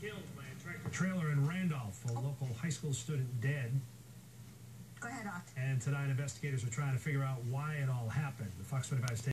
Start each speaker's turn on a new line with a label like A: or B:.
A: killed by a tractor trailer in Randolph. A oh. local high school student dead.
B: Go ahead, Ott.
A: And tonight, investigators are trying to figure out why it all happened. The Fox 25 State